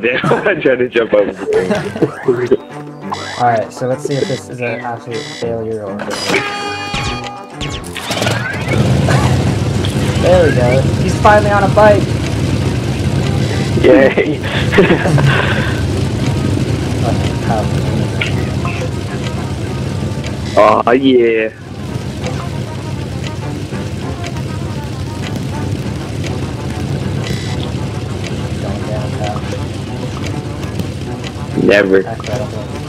Damn! I tried to jump over the thing. Alright, so let's see if this is an absolute failure or There we go. He's finally on a bike. Yay! Oh yeah! Never. Actually, I.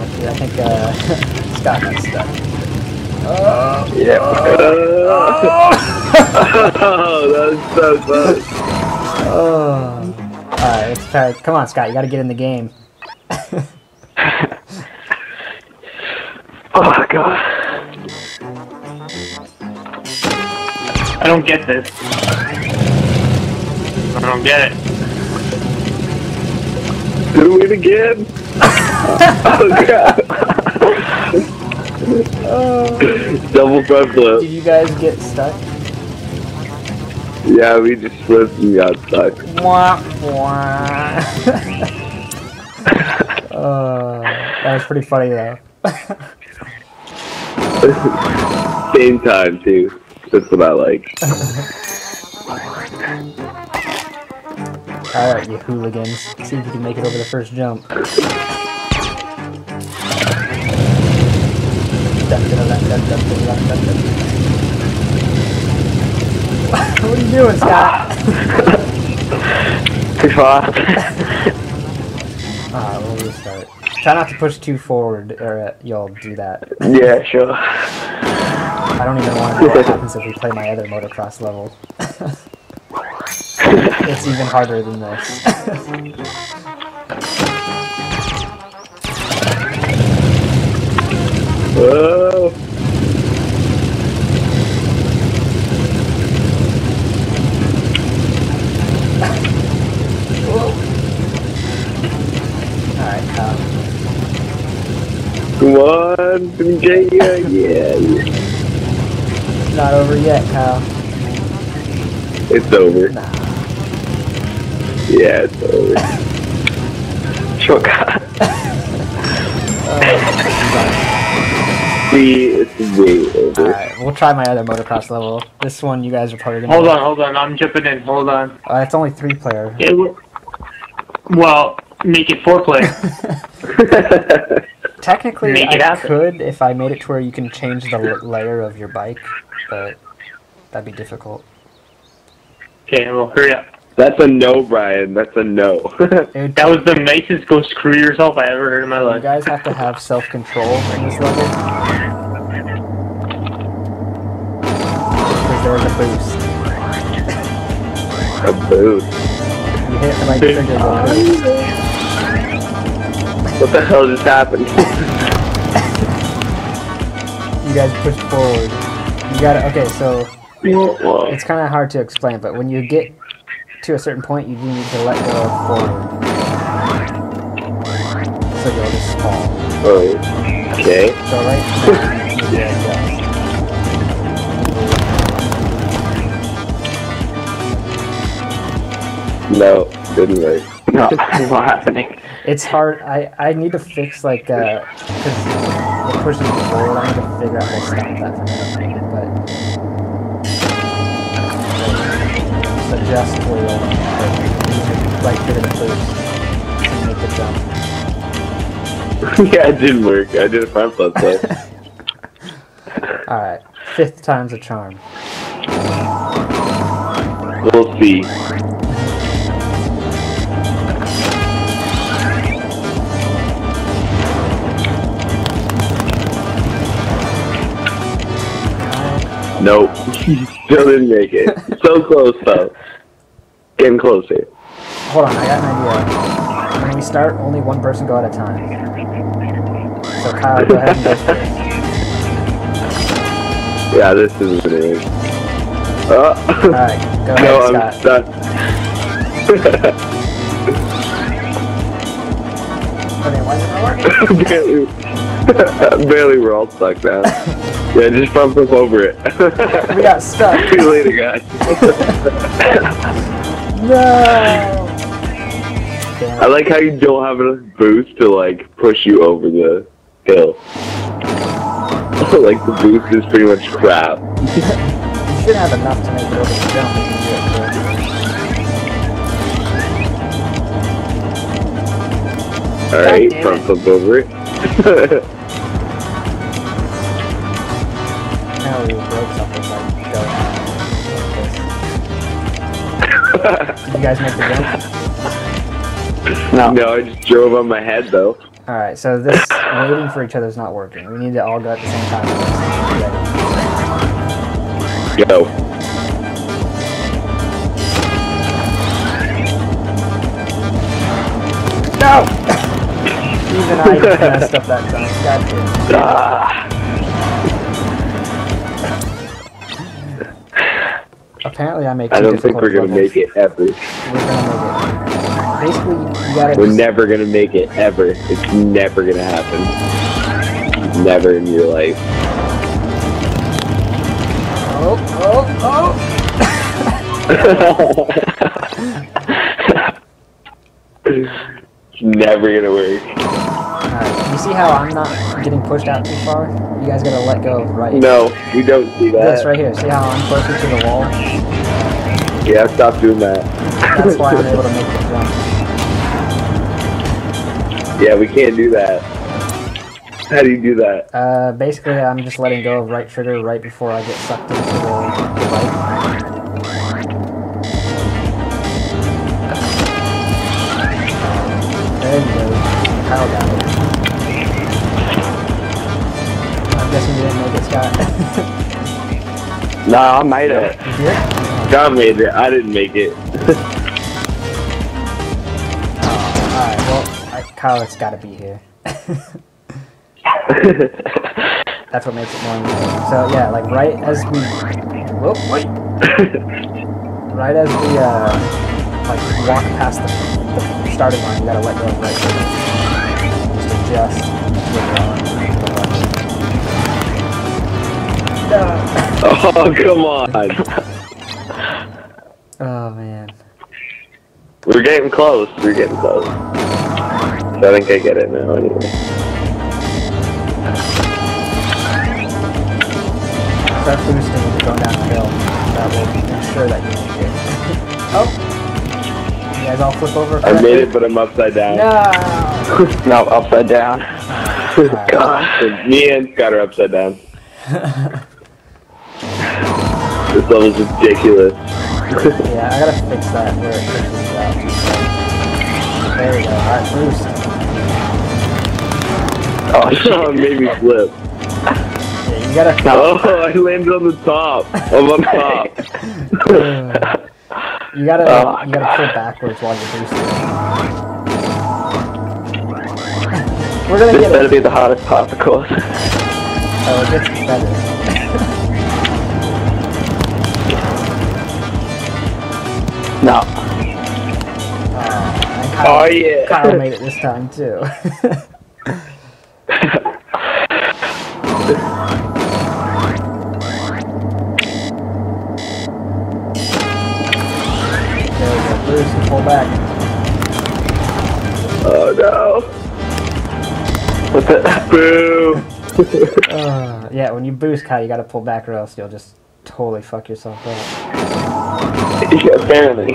Actually, I think uh, Scott got stuck. Oh, Yeah. oh, that was so close. oh. Alright, let's try. Come on, Scott. You gotta get in the game. Oh my god. I don't get this. I don't get it. Do it again. Oh god. Double front flip. Did you guys get stuck? Yeah, we just flipped and got stuck. Wah, wah. uh, that was pretty funny though. Same time too. That's what I like. Alright, you hooligans. See if you can make it over the first jump. what are you doing, Scott? Too fast. Ah, we'll restart. Try not to push too forward, or uh, you'll do that. yeah, sure. I don't even want to know what happens if we play my other motocross level. it's even harder than this. Whoa. Alright, Kyle. Come on, MJ, yeah, yeah, yeah. It's not over yet, Kyle. It's over. Nah. Yeah, it's over. Shortcut. See, it's way over. Alright, we'll try my other motocross level. This one you guys are probably gonna Hold on, hold on. I'm jumping in. Hold on. Uh, it's only three player. It well, make it four player. Technically, Make it I happen. could if I made it to where you can change the layer of your bike, but that'd be difficult. Okay, well, hurry up. That's a no, Brian. That's a no. It would That was the nicest go screw yourself I ever heard in my life. You guys have to have self-control in this level. Because there's a boost. a boost. You hit the trigger, the. What the hell just happened? You guys push forward. You gotta, okay, so Whoa. it's kind of hard to explain, but when you get to a certain point, you do need to let go forward. So you'll just fall. Oh, okay. So right now, you adjust. No, didn't work. No, what's happening? It's hard. I, I need to fix like uh, because we're pushing forward. I need to figure out how to stop that adjust where you use your right trigger to boost and make the jump. yeah, it didn't work. I did a front flip though. All right, fifth time's a charm. we'll see. Nope. Still didn't make it. So close though. Getting closer. Eh? Hold on, I got an idea. When we start, only one person go at a time. So Kyle, go ahead and go first. Yeah, this is what it is. Oh. All right, go ahead, no, I'm stuck. Okay, why is it not working? barely, barely we're all stuck now. Yeah, just bump flip over it. We got stuck. See you later, guys. No! I like how you don't have enough boost to like push you over the hill. like the boost is pretty much crap. you should have enough to make it over the jump if you do it correctly. Alright, damn front it. flip over it. you guys make the jump? No. no, I just drove on my head though. Alright, so this waiting for each other is not working. We need to all go at the same time. Go. No! Even I messed up that time. God damn. Ah. Apparently I make I don't think we're gonna levels. make it ever. We're gonna make it. Basically, you gotta We're never gonna make it ever. It's never gonna happen. Never in your life. Oh, oh, it's oh. never gonna work. You see how I'm not getting pushed out too far? You guys gotta let go of right. No, we don't This that. right here. See how I'm closer to the wall? Yeah, stop doing that. That's why I'm able to make the jump. Yeah, we can't do that. How do you do that? Uh, basically, I'm just letting go of right trigger right before I get sucked into the, the bike. There you go. Kyle got it. Scott. No, I made it. John made it. I didn't make it. Alright, well, I, Kyle, it's gotta be here. That's what makes it more interesting. So, yeah, like, right as we... Whoop, right as we uh like walk past the, the starting line, you gotta let go of right. Just adjust with your arm. No. oh, come on. Oh man. We're getting close. We're getting close. I think I get it now anyway. Start boosting when you're going down the hill. That will ensure that you make it. oh! You guys all flip over? I made it, but I'm upside down. No! No, upside down. God. Me and Scott are upside down. This level's ridiculous. Yeah, I gotta fix that where it pushes out. There we go. Alright, boost. Oh, it made me flip. Yeah, you gotta. Oh, I landed on the top. I'm on top. You gotta, Oh, you gotta pull backwards while you're boosting. We're gonna This get better it. be the hardest part, of course. Oh, it gets better. No. Oh, and Oh, yeah. Kyle made it this time too. there we go. Boost and pull back. Oh, no. What's it? Boo. Uh, yeah, when you boost, Kyle, you gotta pull back or else you'll just totally fuck yourself up. yeah, apparently.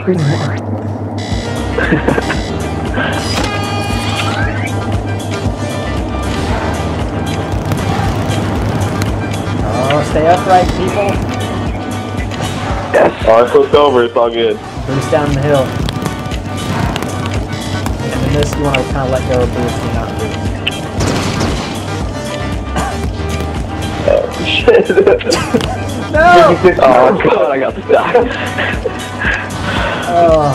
Oh, stay upright, people. Yes. Oh, I flipped over. It's all good. Boost down the hill. And in this, you want to kind of let go of boost and not boost. Oh, shit. No! oh god, I got stuck. Oh,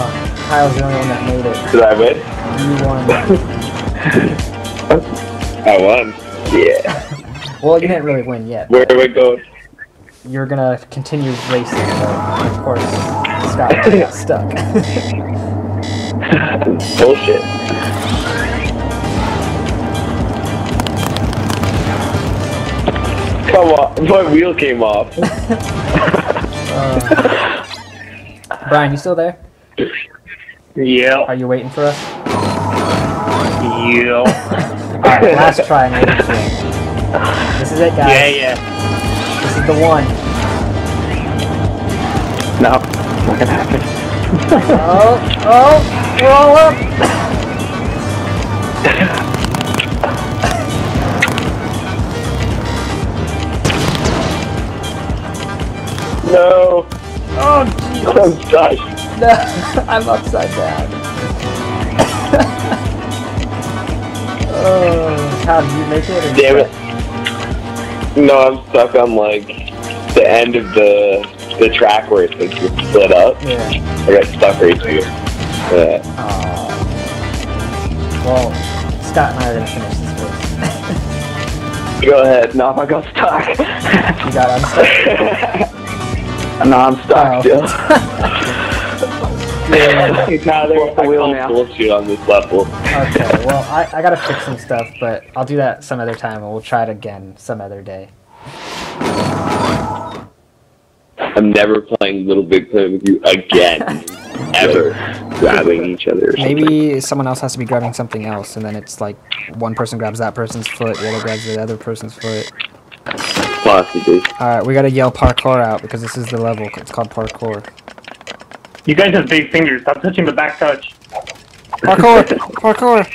Kyle's the only one that made it. Did I win? You won. I won. Yeah. Well, you didn't really win yet. Where am I going? You're gonna continue racing, but of course, Scott got stuck. Bullshit. Come on. My wheel came off. Uh, Brian, you still there? Yeah. Are you waiting for us? Yeah. Alright, last try, maybe. This is it, guys. Yeah, yeah. This is the one. No, not gonna happen. Oh, oh, roll up. No, Oh, I'm stuck. no, I'm upside down. oh, how did you make it? Damn it. No, I'm stuck on like the end of the the track where it's like split up. Yeah. I got stuck right here. Yeah. Oh. Well, Scott and I are gonna finish this race. Go ahead. No, I got stuck. You got unstuck. no, I'm stuck Oh. still. Yeah. nah, there's the wheel now. bullshit on this level. Okay, well, I, I gotta fix some stuff, but I'll do that some other time, and we'll try it again some other day. I'm never playing LittleBigPlanet with you again. Ever. Grabbing each other. or. Maybe someone else has to be grabbing something else, and then it's like one person grabs that person's foot, the other grabs the other person's foot. Possibly. Alright, we gotta yell parkour out because this is the level. It's called parkour. You guys have big fingers. Stop touching the back touch. Parkour! parkour!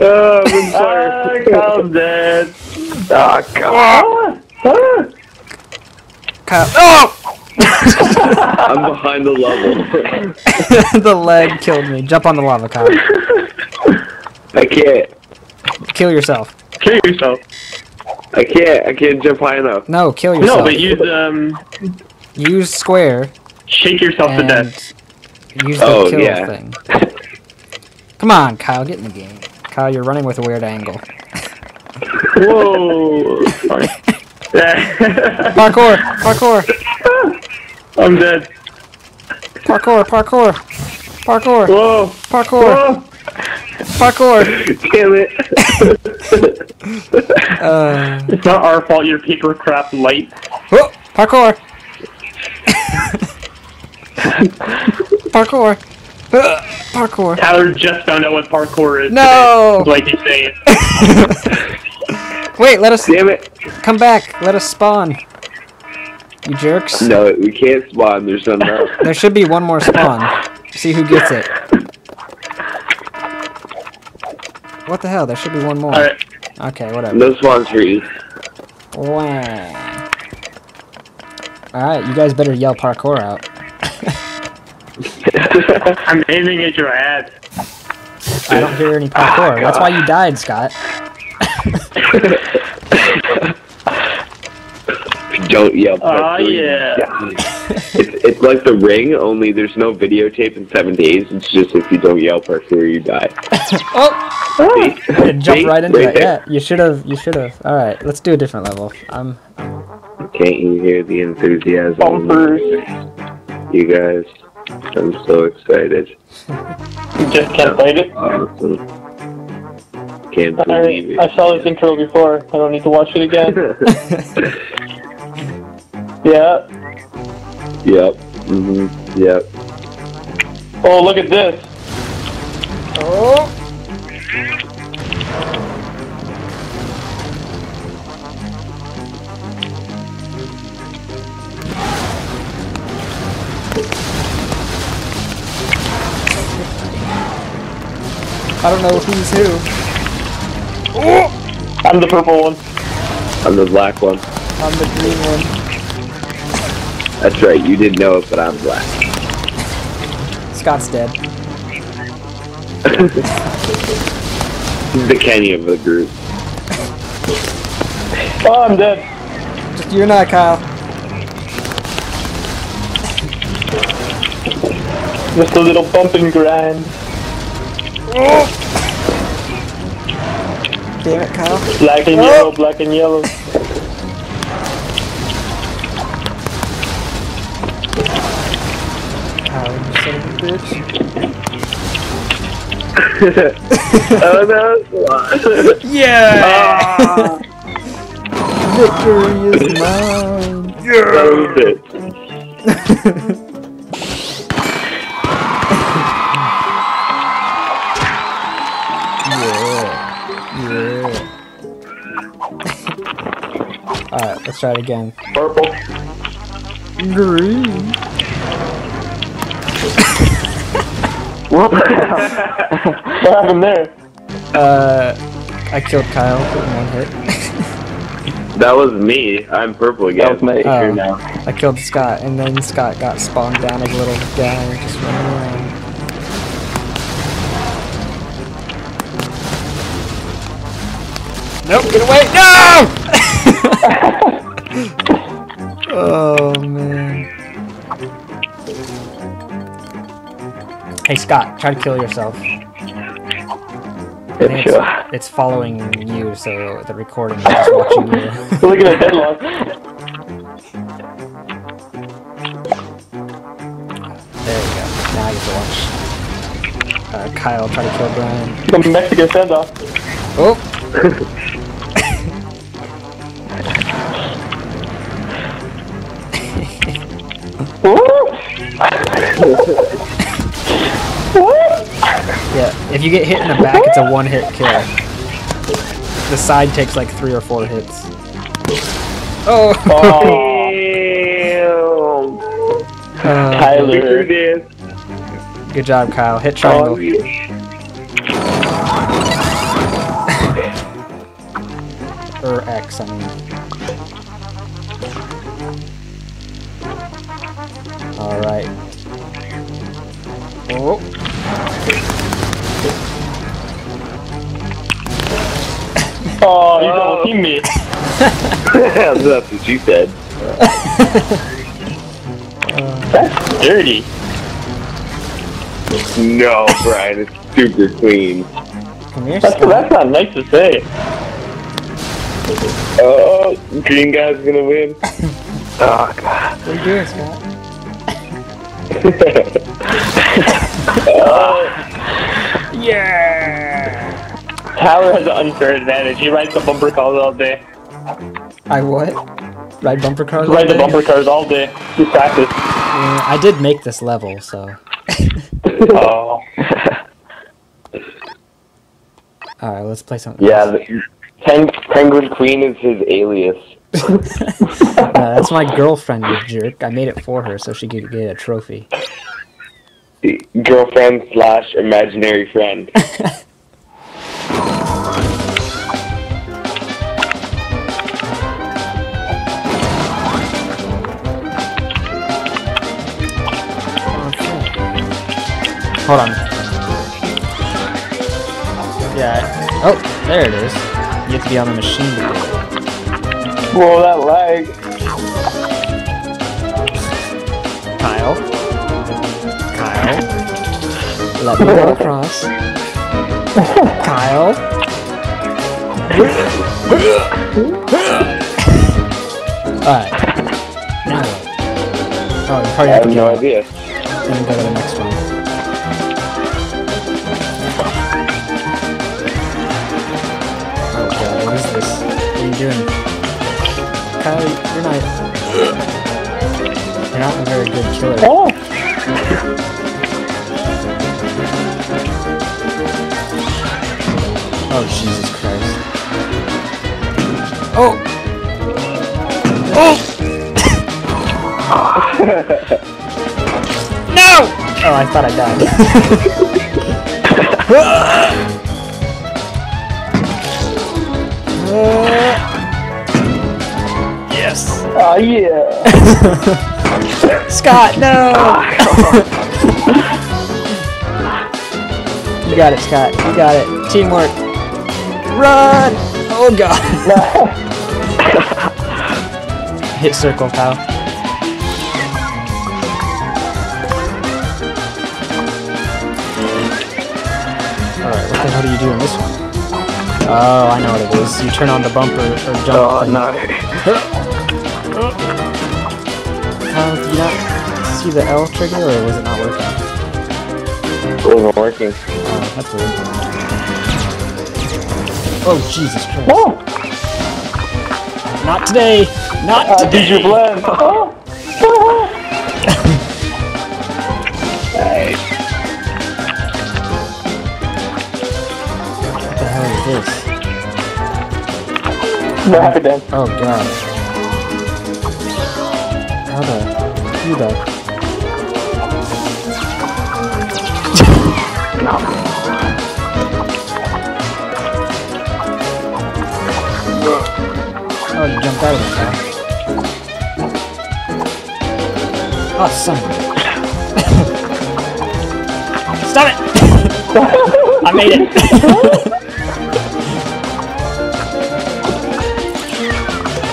Oh, I'm Ah, I'm dead. Oh, God. Ah, ah. Kyle. Oh! I'm behind the level. the leg killed me. Jump on the lava, Kyle. I can't. Kill yourself. Kill yourself. I can't. I can't jump high enough. No, kill yourself. No, but use um, Use square shake yourself to death. use the Oh, kill yeah. thing. Come on, Kyle, get in the game. Kyle, you're running with a weird angle. Whoa. Sorry. Yeah. Parkour! Parkour! I'm dead. Parkour! Parkour! Parkour! Whoa. Parkour! Whoa. Parkour! Damn it. Uh, It's not our fault you're paper craft light. whoa, parkour! parkour! Uh, parkour! Tyler just found out what parkour is. No! Today, like he's saying. Wait, let us Damn it. come back. Let us spawn. You jerks. No, we can't spawn. There's none else. There should be one more spawn. See who gets it. What the hell? There should be one more. Alright. Okay, whatever. No spawns for you. Wow. Alright, you guys better yell parkour out. I'm aiming at your head. I don't hear any parkour. That's why you died, Scott. Don't yell. Oh, parkour. Please. yeah. It's, it's like the ring, only there's no videotape in seven days. It's just if you don't yell parkour, you die. Oh! See? Jump See? right into it. there. Yeah, you should have. You should have. All right, let's do a different level. Um, Can't you hear the enthusiasm? Bumpers. You guys. I'm so excited. You just can't fight it. Awesome. Can't believe it. I saw this intro before. I don't need to watch it again. yeah. Yep. hmm Yep. Oh, look at this. oh, I don't know who's who. I'm the purple one. I'm the black one. I'm the green one. That's right. You didn't know it, but I'm black. Scott's dead. He's the Kenny of the group. Oh, I'm dead. Just you and I, Kyle. Just a little bump and grind. Damn it, Kyle. Black and Oh. yellow, black and yellow. bitch. oh no! yeah! Victory is mine. Yeah. was it. Alright, let's try it again. Purple. Green. What the hell? what happened there? Uh, I killed Kyle in one hit. That was me. I'm purple again. That was me. Oh. Now. I killed Scott, and then Scott got spawned down as a little guy, just running around. Nope, get away! No! oh man. Hey Scott, try to kill yourself. It's, Sure. it's following you, so the recording is just watching you. Look at the deadlock. There you go. Now I get to watch uh, Kyle try to kill Brian. The Mexican standoff. Oh! Yeah, if you get hit in the back, it's a one hit kill. The side takes like three or four hits. Oh! Oh, Damn. Uh, Tyler. good job, Kyle. Hit Oh, triangle. Or X, I mean. Alright. Oh! Oh, you double team me. That's what you said. That's dirty. No, Brian, it's super clean. Come here, That's, that's not nice to say. Oh, green guy's gonna win. Oh, God. What are you doing, Scott? Yeah! Tyler has an unfair advantage. He rides the bumper cars all day. I what? Ride bumper cars? all Ride the bumper cars all day. He practice. Yeah, I did make this level, so. Oh. Alright, let's play something. Yeah, the, Pen- Penguin Queen is his alias. That's my girlfriend, you jerk. I made it for her so she could get a trophy. Girlfriend slash imaginary friend. Hold on. Yeah. Oh, there it is. You have to be on the machine to do it. Whoa, that lag. Kyle. Kyle. Let me go across. Kyle. Alright. Now what? Oh, you probably I have no idea. then go to the next one. Kyle, you're not... You're not a very good killer. Oh. Oh, Jesus Christ. Oh! Oh! no! Oh, I thought I died. yes! Oh, yeah. Scott, no! you got it, Scott. You got it. Teamwork. Run! Oh god. Hit circle, pal. Alright, what the hell do you do in this one? Oh, I know what it is. You turn on the bumper or jump. Oh, thing. no. Not see the L trigger or was it not working? It wasn't working. Oh, that's weird. Oh, Jesus Christ. Oh, Not today! Not uh, today! did you blend? Oh. What the hell is this? No, happy dance. Oh god. you though. Oh, you jumped out of the car. Oh, son. Stop it! I made it!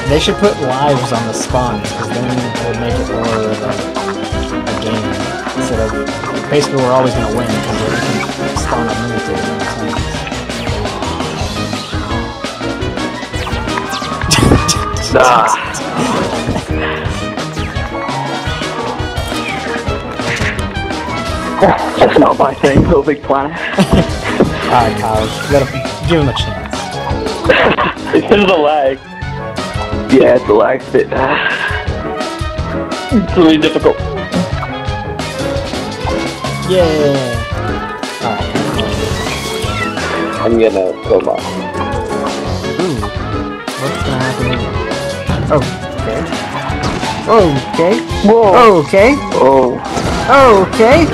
they should put lives on the spawns, because then it would make it more of a, a game. Instead of... Basically, we're always going to win, because spawn unlimited. saying? Ah. That's not my thing, LittleBigPlanet. Alright, Kyle, let him, give him a chance. It's of the lag. Yeah, it's a lag bit. It's really difficult. Yeah! I'm gonna go off. Ooh. What's gonna happen here? Oh, okay. Okay. Whoa! Okay. Oh, Okay.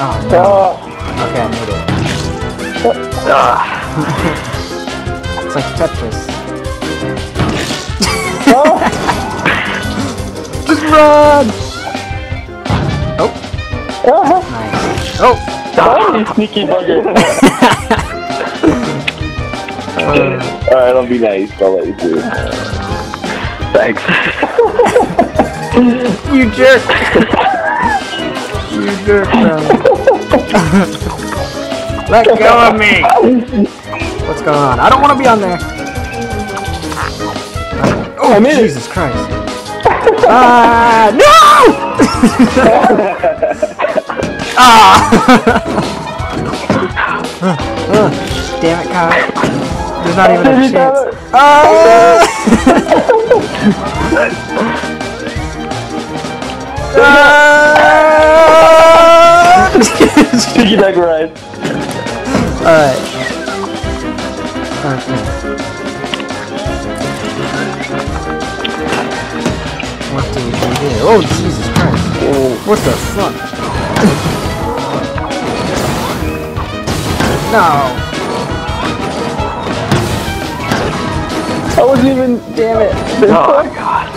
Oh no. Okay, I made it. ah, It's like Tetris. Run! Oh. Uh-huh. Nice. Oh! You oh. sneaky bugger. Uh, Alright, I'll be nice. I'll let you do it. thanks. You jerk! you jerk, man. Let go of me! What's going on? I don't want to be on there. Oh, Jesus Christ. Ah, no! ah! Uh, damn it, Kyle. There's not even a chance. Ah! Ah! Piggyback ride. Alright. Oh, Jesus Christ. What the fuck? no. I wasn't even. Damn it. Oh my god.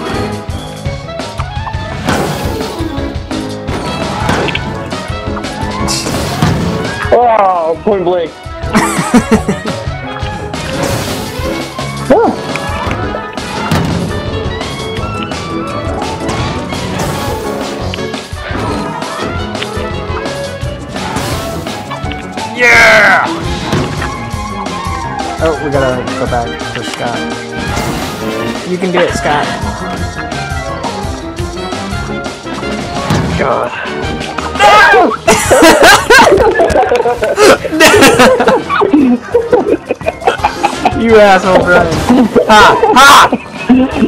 Oh, point blank. go back for Scott. You can do it, Scott. God. No! You asshole, Brian. Ha! Ha!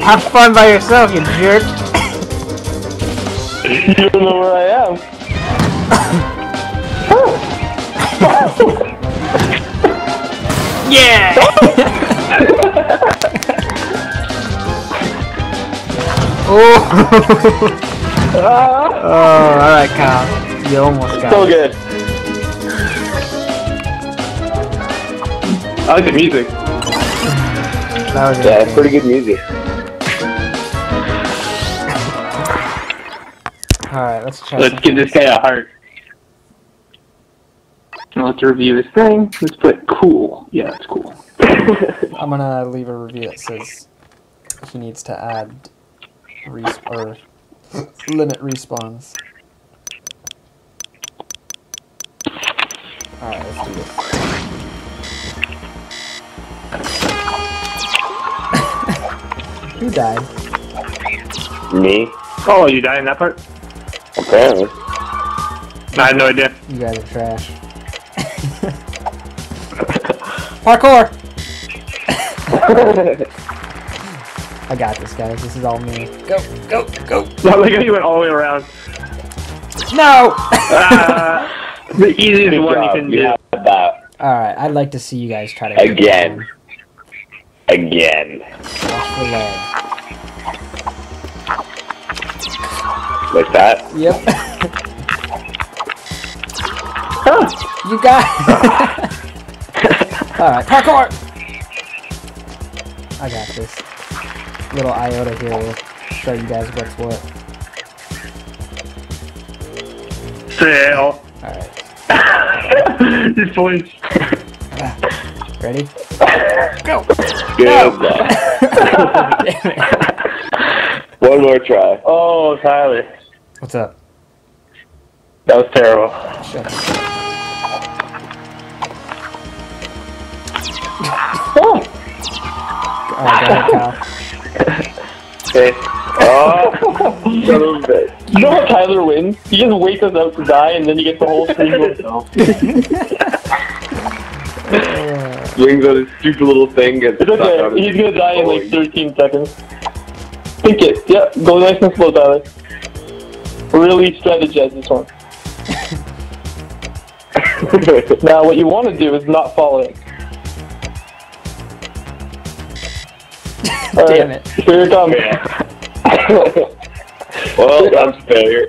Have fun by yourself, you jerk. You don't know where I am. Yeah! oh! oh, alright, Kyle. You almost got So it. good. I like the music. That was Yeah, it's pretty good music. Alright, let's try Let's give this guy a heart. Now let's review this thing. Let's put cool. Yeah, that's cool. I'm gonna leave a review that says he needs to add res- or limit respawns. Alright, let's do this. Who died? Me? Oh, you died in that part? Apparently. I had no idea. You guys are trash. Parkour! I got this, guys. This is all me. Go, go, go! I like how you went all the way around. No! Ah, the easiest Good one job. you can do. had that. Alright, I'd like to see you guys try to get Again. Again. Watch the leg. Like that? Yep. Oh, you got Alright, parkour! I got this. Little iota here will show you guys what's what. Sail. Alright. His voice. Ready? Good luck. Damn it. One more try. Oh, Tyler. What's up? That was terrible. Alright, go ahead, Okay. Oh, son of a. You know how Tyler wins? He just waits us out to die, and then he gets the whole screen to himself. Wings on his stupid little thing. Gets It's stuck on okay. his- He's gonna die in like Oh, 13 seconds. Think it. Yeah, go nice and slow, Tyler. Really strategize this one. Now, what you want to do is not fall in. Damn right, it. Here it comes. well, that's failure.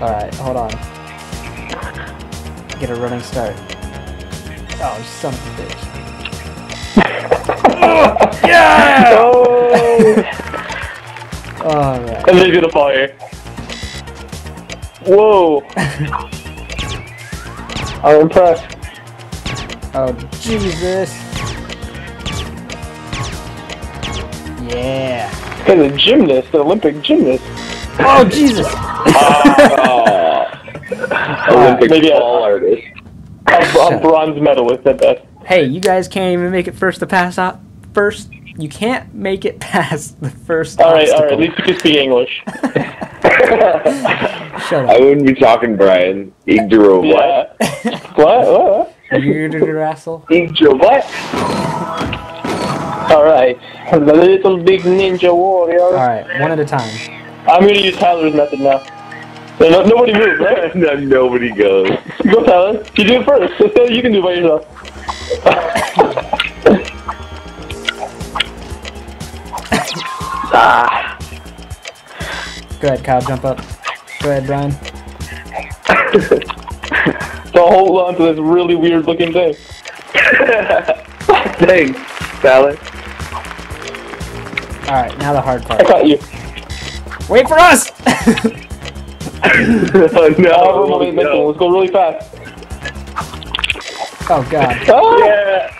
Alright, hold on. Get a running start. Oh, you son of a bitch. yeah! oh, Alright. and then he's gonna fall here. Whoa. I'm impressed. Oh, Jesus. Yeah. He's a gymnast, an Olympic gymnast. Oh, Jesus! Oh. Olympic maybe I- ball artist. A, Shut a bronze medalist at best. Hey, you guys can't even make it first to pass out. First, you can't make it past the first All right, all obstacle. right. At least you can speak English. Shut up. I wouldn't be talking, Brian. Igdro what? Yeah. what? What? You asshole. Igdro what? All right. The little big ninja warrior. Alright, one at a time. I'm gonna use Tyler's method now. No, nobody moves, right? no, nobody goes. Go, Tyler. You do it first. So you can do it by yourself. Ah. Go ahead, Kyle, jump up. Go ahead, Brian. So hold on to this really weird looking thing. Thanks, Tyler. Alright, now the hard part. I part. caught you. Wait for us! oh, no. However momentum, no. let's go really fast. oh, God. Ah! Yeah.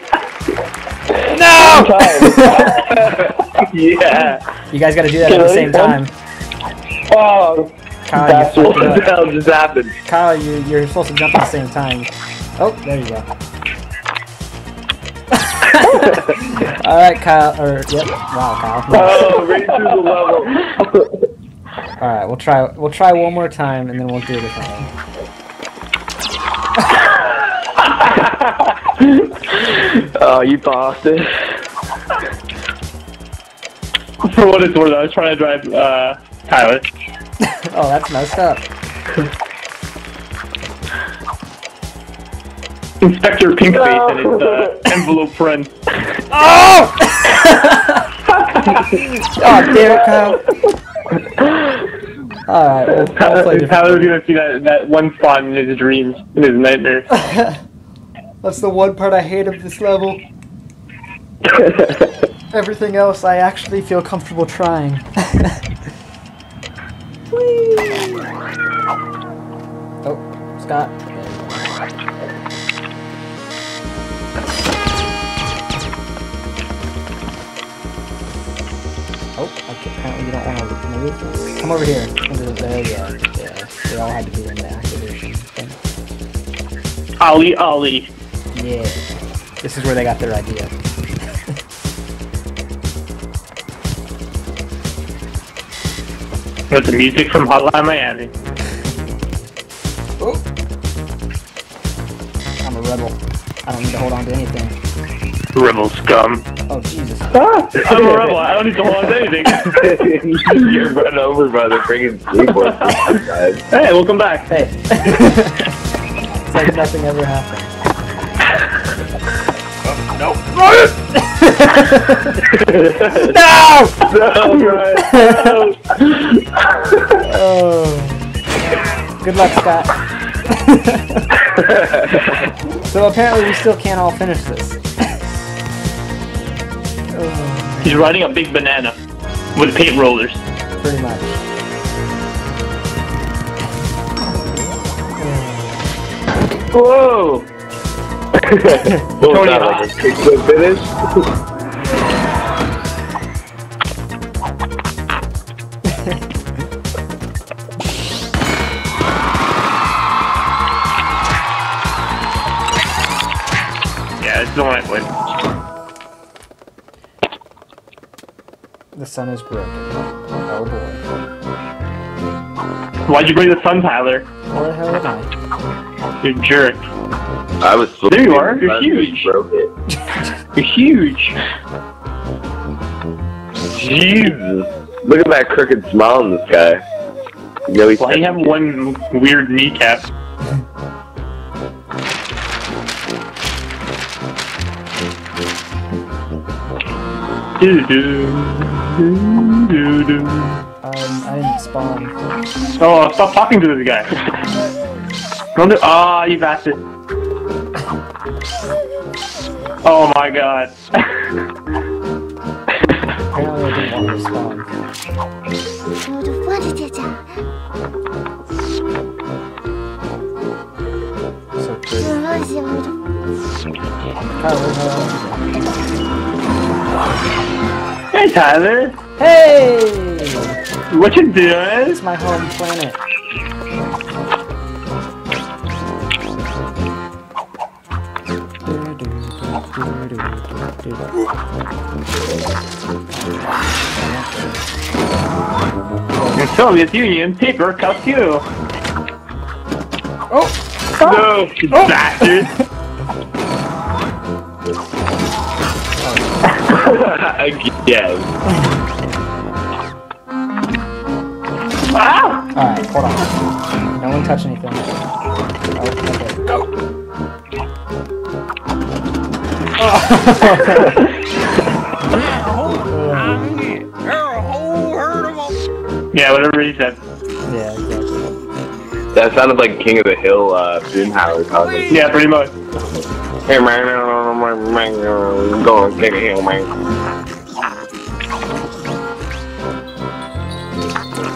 No! Yeah. You guys gotta do that at the same time. Oh, Kyle, Bastard. you What the hell just happened? Kyle, you, you're supposed to jump at the same time. Oh, there you go. Alright, Kyle, or, yep, wow, Kyle. Oh, right through the level. Alright, we'll try, we'll try one more time, and then we'll do the thing. Oh, you bastard. For what it's worth, I was trying to drive uh, Tyler. Oh, that's messed up. Inspector Pinkface and his uh, envelope friend. Oh! oh, damn it, Kyle. Alright, we'll, we'll play Tyler. Tyler's gonna see that, that one spot in his dreams, in his nightmares. That's the one part I hate of this level. Everything else I actually feel comfortable trying. Whee! oh, Scott. Apparently you don't want to move. Come over here. There you are. Yeah, they all had to be in the activation thing. Ali Ali. Yeah. This is where they got their idea. With the music from Hotline Miami. Oh. I'm a rebel. I don't need to hold on to anything. Rebel scum. Oh, Jesus. Ah! I'm a rebel. I don't need to hold on to anything. You're run over by the friggin' skateboard. guys. hey, welcome back. Hey. it's like nothing ever happened. Oh, no! No, Ryan. No. Oh. Good luck, Scott. so apparently we still can't all finish this. Oh, He's riding a big banana with paint rollers. pretty much. Whoa! What was Tony that, like a kickflip finish? sun is broken. Oh boy. Why'd you bring the sun, Tyler? Where the hell am I? You jerk. I was There you are. You're and huge. Broke it. You're huge. Jesus. Look at that crooked smile in this guy. You know Why do you have one weird kneecap? Do um, I didn't spawn. Oh, stop talking to this guy. Don't do- Ah, oh, you bastard. Oh my god. Apparently I didn't want to spawn. So pretty. Kind of 我的。Kyle, where the hell Hey Tyler. Hey! what you doing? It's my home planet. The Soviet Union paper cuts you. Oh, oh! No, you oh. bastard. Again. ah! Alright, hold on. No one touch anything. Oh, okay. Yeah, whatever he said. Yeah, exactly. That sounded like King of the Hill, uh, Boomhauer talking. Yeah, pretty much. Hey man, I'm going King of the Hill, man.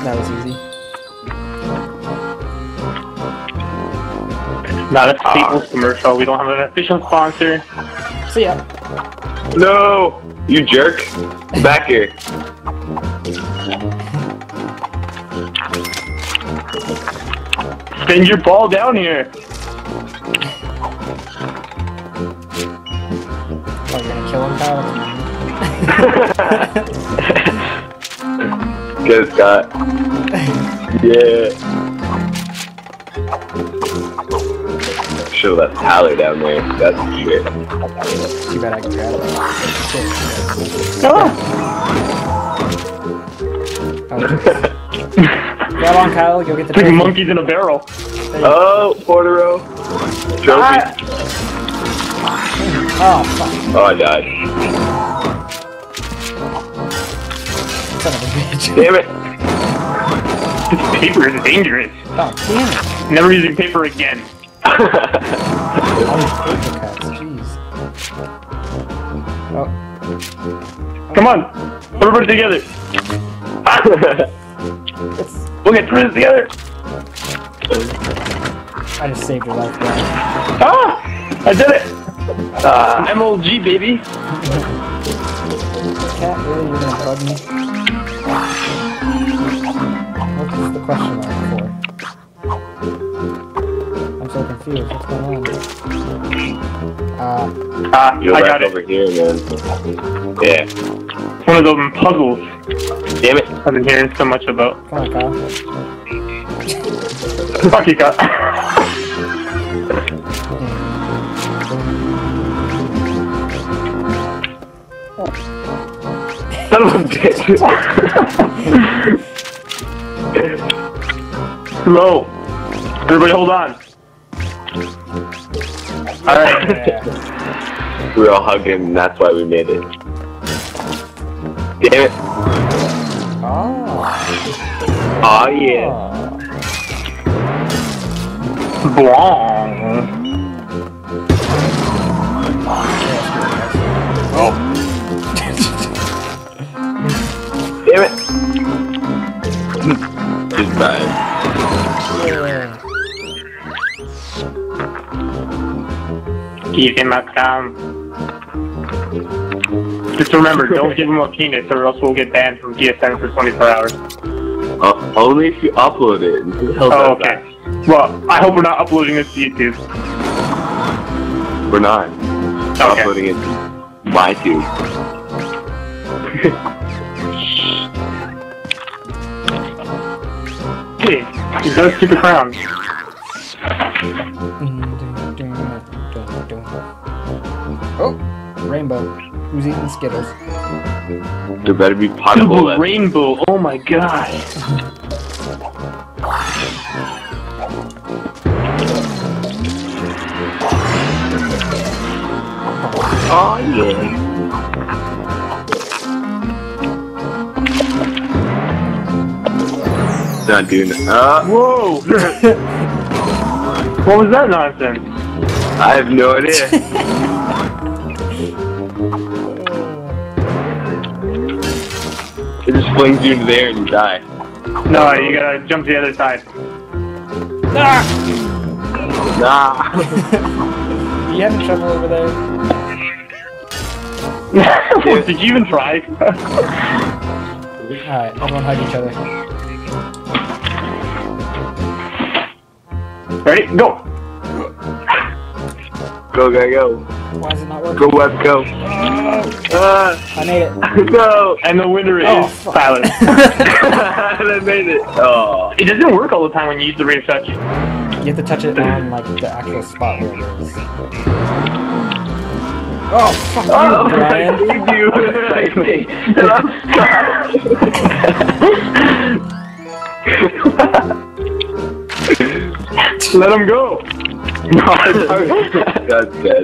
That was easy. Not a Staples commercial. We don't have an official sponsor. See ya. No! You jerk! Back here. Send your ball down here. Oh, you're gonna kill him, Kyle? Get it, Scott. Yeah. Should have left Tyler down there. That's shit. Too bad I can grab it. Shit. Ah. Oh, grab on, Kyle. Go get the It's like monkeys in a barrel. Oh, Portero. Trophy. Oh, fuck. Oh, I died. Son of a bitch. Damn it. This paper is dangerous. Oh, damn it. Never using paper again. All these paper cuts. Jeez. Oh, Come on. Everybody together. We'll get through this together. I just saved your life, bro. Ah! I did it. Uh, MLG, baby. Cat, really? You're gonna bug me? What is the question mark for? I'm so confused. What's going on? Uh, Ah, You're I back got it. over here, man. Yeah. One of those puzzles Damn it. I've been hearing so much about. come on, Kyle. Fuck you, got. Son of a bitch. Slow. Everybody hold on. Alright. Yeah. we were all hugging, and that's why we made it. Damn it. Oh. Aw, yeah. Blah. Bad. Keep him up down. Just remember, don't give him a penis or else we'll get banned from GSM for 24 hours. Uh, only if you upload it. Who the hell Oh, that? okay. Well, I hope we're not uploading this to YouTube. We're not. Okay. uploading it to my tube. Hey, he's got a stupid crown. Oh, rainbow. Who's eating Skittles? There better be potable Double left. rainbow, oh my god. Oh, yeah. Not doing it. Uh, Whoa! what was that nonsense? I have no idea. it just flings you into the air and you die. No, you gotta jump to the other side. Nah. you having trouble over there? Did you even try? Alright, everyone hug each other. Ready? Go! Go, go, go. Why is it not working? Go, Web, go. Uh, I made it. no. And the winner Oh, is fuck. Tyler. I made it. Oh. it doesn't work all the time when you use the ring touch. You have to touch it on like the actual spot where it is. Oh fuck you, Brian! you. Save me. Let him go! No, That's dead.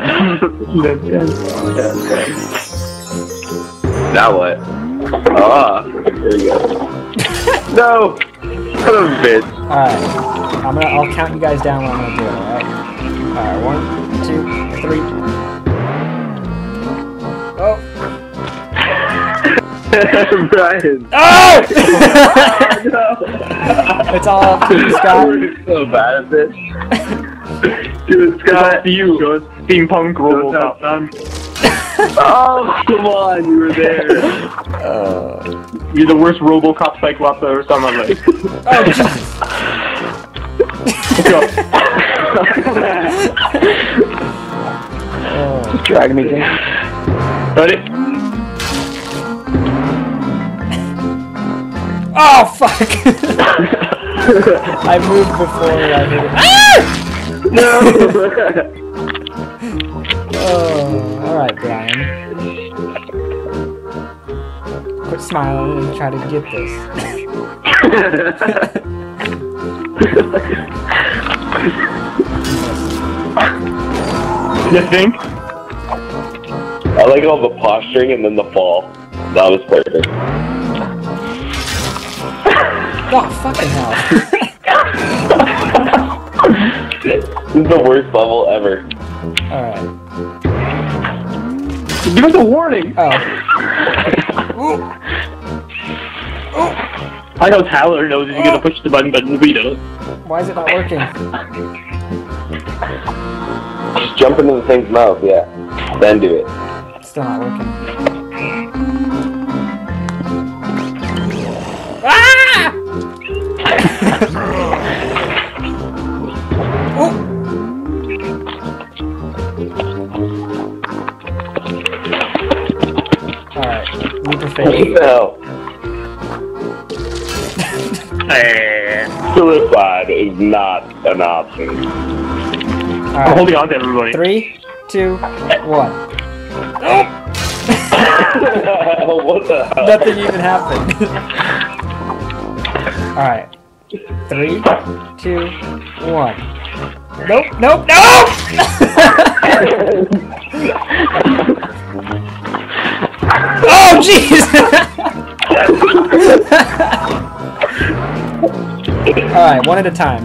Now what? Ah, there we go. no! Son of a bitch. Alright. I'm gonna I'll count you guys down when I'm gonna do it, alright? Alright, one, two, three. Brian. Oh! no. it's all up to you, Scott. We're so bad at this. Dude, Scott, Scott. you. Steampunk Robocop. Don't Oh, come on, you were there. Uh, You're the worst Robocop Cyclops I've ever saw in my life. oh Jesus! Oh. Drag me down. Ready? Oh fuck! I moved before I hit it. Ah! Oh, alright, Brian. Quit smiling and try to get this. You think? I like all the posturing and then the fall. That was perfect. Oh, fucking hell. This is the worst level ever. Alright. Give us a warning! Oh. I know Tyler knows he's gonna push the button, but we don't. Why is it not working? Just jump into the thing's mouth, yeah. Then do it. It's still not working. Leap of What the hell? Eh. Suicide is not an option. I'm holding on to everybody. three, two, one. what the hell? Nothing even happened. Alright. Three, two, one. Nope, nope, nope! jeez! Alright, one at a time.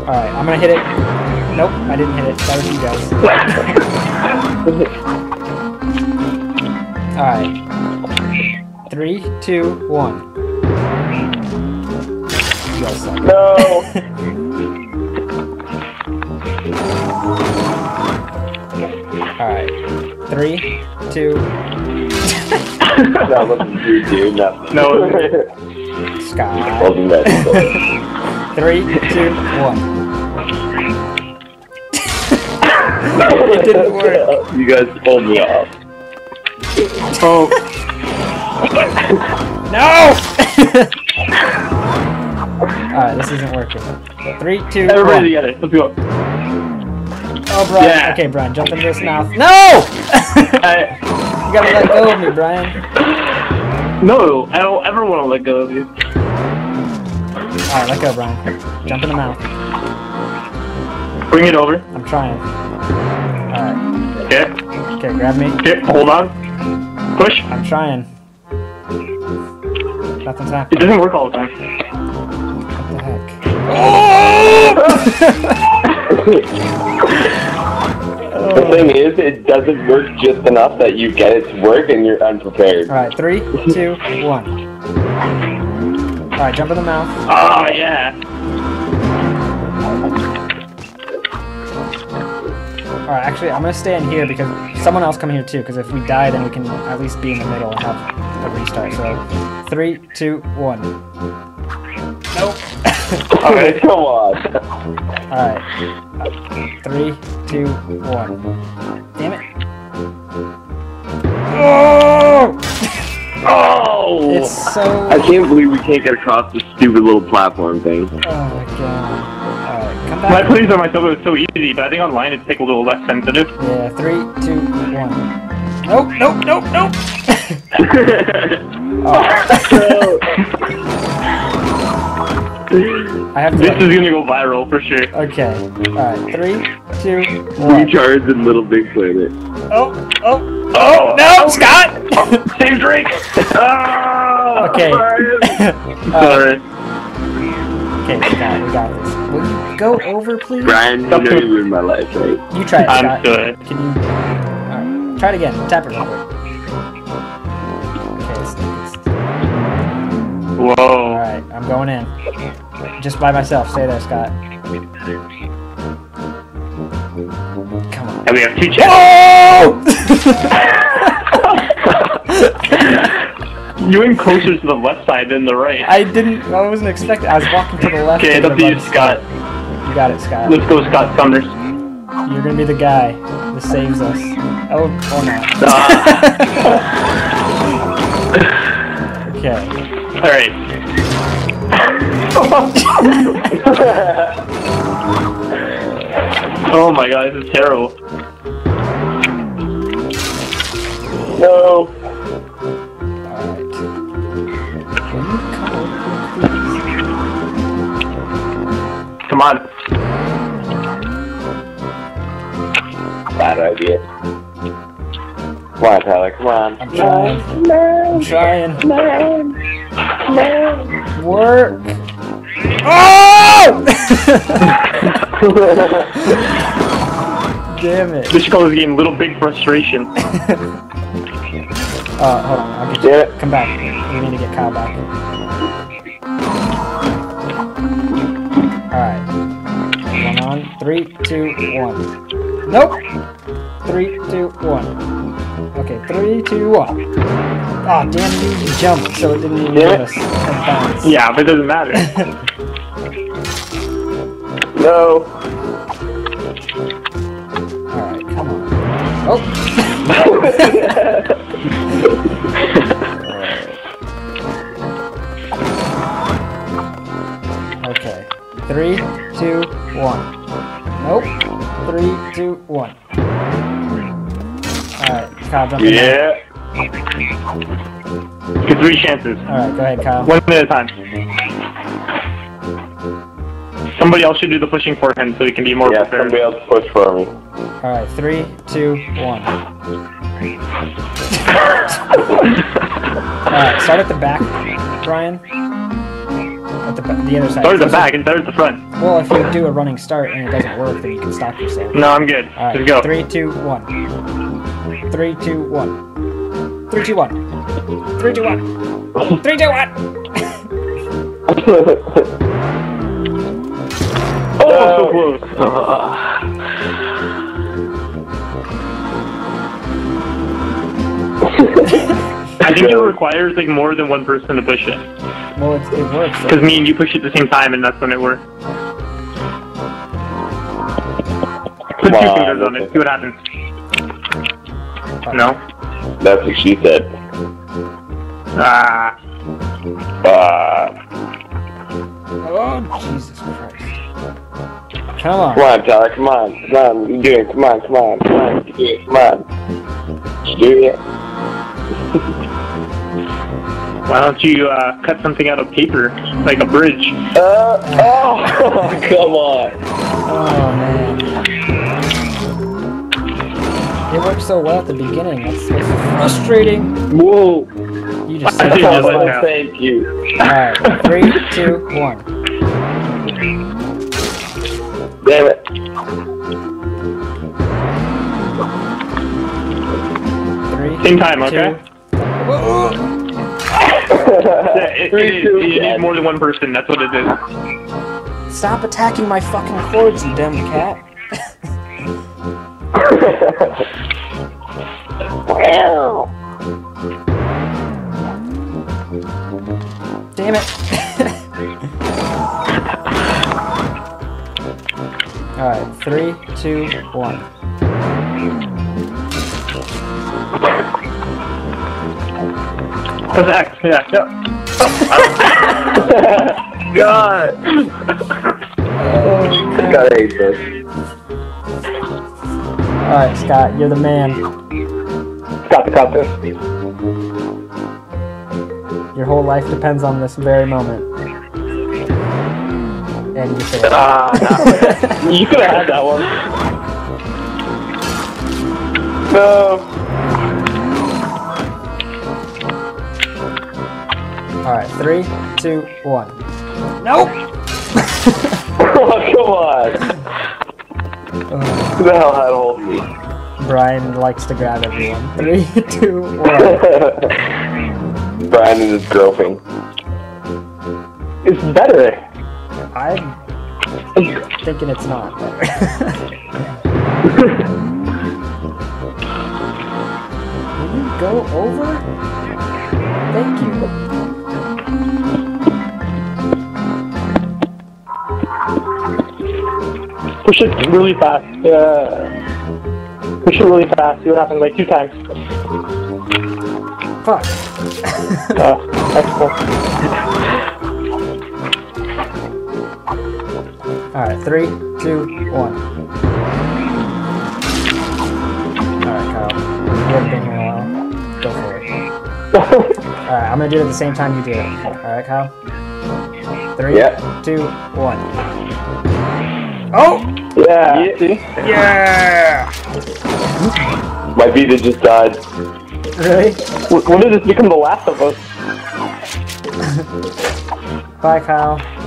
Alright, I'm gonna hit it. Nope, I didn't hit it. That was you guys. Alright. Three, two, one. You guys suck. No. Three, two, That wasn't you, dude. Nothing. No. Scott. wasn't that. Three, two, one. it didn't work. You guys pulled me off. Oh, No! Alright, this isn't working. Three, two, everybody one. together. Let's go. Oh, Brian. Yeah. Okay, Brian, jump in this mouth. No! I, you gotta let go of me, Brian. no, I don't ever want to let go of you. Alright, let go, Brian. Jump in the mouth. Bring it over. I'm trying. Alright. Okay. Okay, grab me. Okay. Hold on. Push. I'm trying. Nothing's happening. It doesn't work all the time. What the heck? The thing is, it doesn't work just enough that you get it to work and you're unprepared. Alright, three, two, one. Alright, jump in the mouth. Oh yeah. Alright, actually, I'm gonna stay in here because someone else come here too, because if we die, then we can at least be in the middle and have a restart. So, three, two, one. Nope. Okay, come on. Alright. Three, two, one. Damn it. Oh! Oh. It's so. I can't believe we can't get across this stupid little platform thing. Oh my god. Alright, come My back. plays on myself it was so easy, but I think online it's like a little less sensitive. Yeah, three, two, one. Nope, nope, nope, nope! Oh. I have to. This is gonna go viral for sure. Okay. Alright, three, two, one. Recharge and LittleBigPlanet. Oh, oh, Oh no, Scott! Same drink. Oh, Okay. Sorry. Uh, Sorry. okay, Scott, we got this. Will you go over, please? Brian, you know you ruined my life, right? You try it, Scott. I'm Scott. good. Can you? Alright, try it again. Tap it real quick. Okay, it's, it's, Whoa. alright, I'm going in. Just by myself. Stay there, Scott. Come on. And we have two chests. You went closer to the left side than the right. I didn't. I wasn't expecting. I was walking to the left. Okay, it's up to you. Scott. You got it, Scott. Let's go, Scott Summers. You're gonna be the guy that saves us. Oh, oh or not. Ah. okay. All right. oh my god, this is terrible. No. Alright. Come over, please? Come on. Bad idea. Come on, Tyler, come on. I'm trying. I'm trying. Work. Oh! Damn it. This should is getting a Little Big Frustration. Uh, hold on. I'll get you. Yeah. Come back. We need to get Kyle back. Alright. One on. Three, two, one. Nope. Three, two, one. Okay, three, two, one. Oh, damn you, you jumped, so it didn't even Damn give us a bounce. Yeah, but it doesn't matter. No. Alright, come on. Oh! Okay. Three, two, one. Nope. Three, two, one. Alright, Kyle, jump in. yeah. Get three chances. Alright, go ahead, Kyle. One at a time. Somebody else should do the pushing for him so he can be more Yeah, prepared. somebody else push for me. All right, three, two, one. All right, start at the back, Brian. At the, ba- the other side. Start at the back and start at the front. Well, if you do a running start and it doesn't work, then you can stop yourself. No, I'm good. All right, Just go. three, two, one. Three, two, one. Three, two, one. Three, two, one. Three, two, one. Oh, so close. I think it requires like more than one person to push it. Well, it, it works. though. Because me and you push it at the same time, and that's when it works. Put two Come on, fingers on it. See what happens. No. That's what she said. Ah. Uh, Oh, Jesus Christ. Come on. come on, Tyler. Come on. Come on. You do it. Come on. Come on. Come on. You do it. Come on. You do it. Why don't you uh, cut something out of paper, like a bridge? Uh, oh, come on. Oh, man. It worked so well at the beginning. That's so frustrating. Whoa. You just I said did Oh, thank you. Alright, three, two, one. Damn it. Three. Same time, okay? two- Yeah, it, Three, it is. two, You need more than one person. That's what it is. Stop attacking my fucking cords, you dumb cat. wow. Damn it. Alright, three, two, one. That's X. Yeah. yeah. God. God, I hate this. Alright, Scott, you're the man. Got the cut this. Your whole life depends on this very moment. And you failed. Ah, no. you could have had that one. No. Alright, three, two, one. Nope! Oh, come on. Who the hell had hold? Brian likes to grab everyone. Three, two, one. Brian is just groping. It's better. I'm thinking it's not. Will you go over? Thank you. Push it really fast. Yeah. Push it really fast. See what happens. Like two times. Fuck. Oh, excellent. Alright, three, two, one. Alright, Kyle. You haven't been here a while. Go for it. Alright, I'm gonna do it at the same time you do it. Alright, Kyle? Three, Yeah. two, one. Oh! Yeah. See? Yeah! My Vita just died. Really? When did this become the last of us? Bye, Kyle.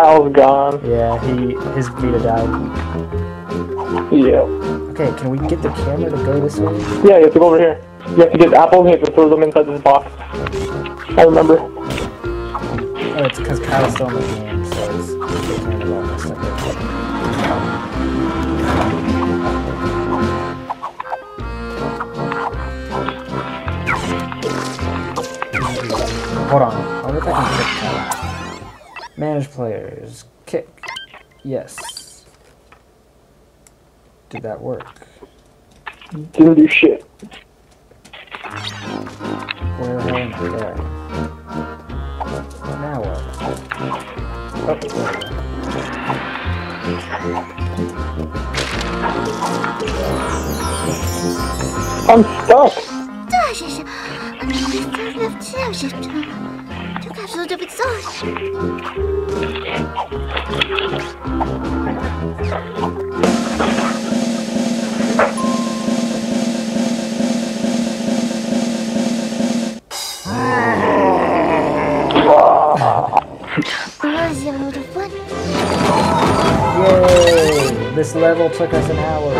Kyle's gone. Yeah, he his Vita died. Yeah. Okay, can we get the camera to go this way? Yeah, you have to go over here. You have to get apples and you have to throw them inside this box. I remember. Oh, it's because Kyle's still in the game, so it's the camera's all messed up. Hold on. Spanish players. Kick. Yes. Did that work? Didn't do shit. Where? Now what? Oh, I'm stuck! Dziewczyno. Tu każdy lubi coś. Yay! This level took us an hour.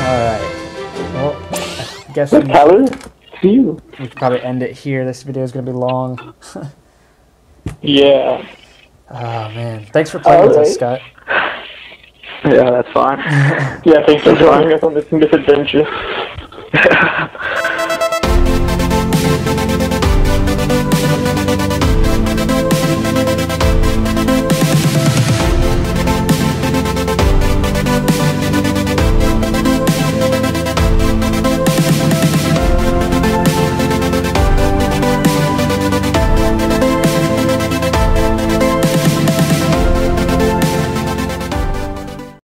Alright. Well, I guess we, Tyler, probably end it here. This video is going to be long. Yeah. Oh, man. Thanks for playing with us, Scott. Yeah, that's fine. Yeah, thanks for joining us on this misadventure.